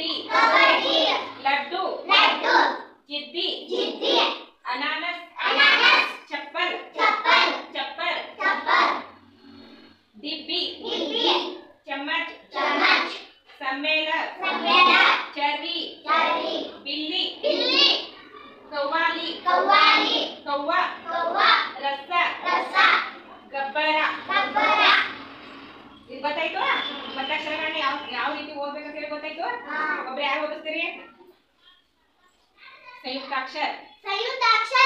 कबड्डी कबड्डी लड्डू लड्डू जिद्दी जिद्दी अनानास अनानास चप्पल चप्पल चप्पल चप्पल डिब्बी डिब्बी चम्मच चम्मच सम्मेलन सम्मेलन चर्री अक्षर संयुक्त अक्षर